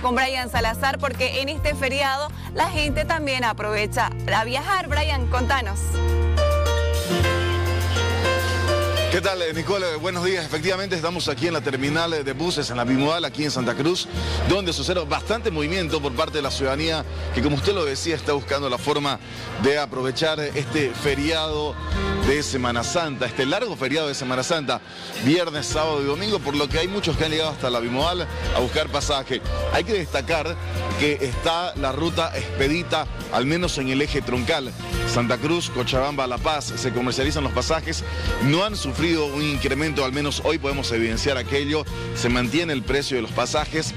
con Brian Salazar porque en este feriado la gente también aprovecha a viajar. Brian, contanos. ¿Qué tal, eh, Nicole? Buenos días. Efectivamente, estamos aquí en la terminal de buses en la Bimodal, aquí en Santa Cruz, donde sucede bastante movimiento por parte de la ciudadanía que, como usted lo decía, está buscando la forma de aprovechar este feriado de Semana Santa, este largo feriado de Semana Santa, viernes, sábado y domingo, por lo que hay muchos que han llegado hasta la Bimodal a buscar pasaje. Hay que destacar que está la ruta expedita, al menos en el eje troncal. Santa Cruz, Cochabamba, La Paz, se comercializan los pasajes, no han sufrido un incremento, al menos hoy podemos evidenciar aquello, se mantiene el precio de los pasajes.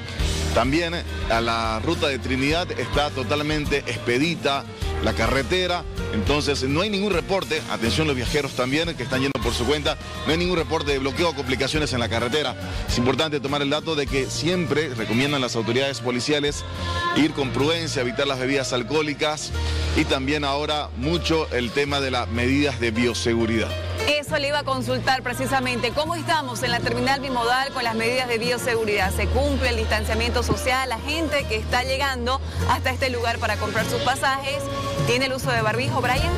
También a la ruta de Trinidad está totalmente expedita la carretera, entonces no hay ningún reporte, atención los viajeros también que están yendo por su cuenta, no hay ningún reporte de bloqueo o complicaciones en la carretera. Es importante tomar el dato de que siempre recomiendan las autoridades policiales ir con prudencia, evitar las bebidas alcohólicas y también ahora mucho el tema de las medidas de bioseguridad. Eso le iba a consultar precisamente. ¿Cómo estamos en la terminal bimodal con las medidas de bioseguridad? ¿Se cumple el distanciamiento social? La gente que está llegando hasta este lugar para comprar sus pasajes, ¿tiene el uso de barbijo, Brian?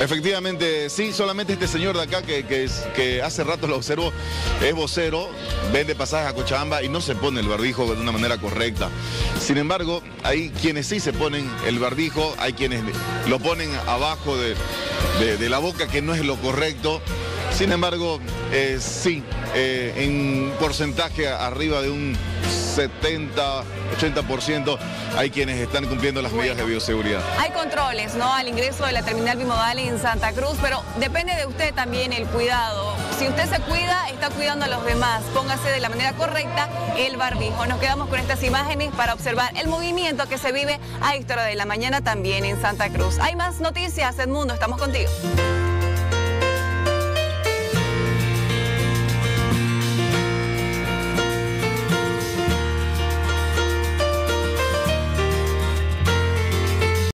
Efectivamente, sí, solamente este señor de acá que, que, hace rato lo observo, es vocero, vende pasajes a Cochabamba y no se pone el barbijo de una manera correcta. Sin embargo, hay quienes sí se ponen el barbijo, hay quienes lo ponen abajo de, la boca, que no es lo correcto. Sin embargo, eh, sí, eh, en porcentaje arriba de un 70, 80% hay quienes están cumpliendo las medidas de bioseguridad. Hay controles, ¿no? Al ingreso de la terminal bimodal en Santa Cruz, pero depende de usted también el cuidado. Si usted se cuida, está cuidando a los demás. Póngase de la manera correcta el barbijo. Nos quedamos con estas imágenes para observar el movimiento que se vive a esta hora de la mañana también en Santa Cruz. Hay más noticias, Edmundo, estamos contigo.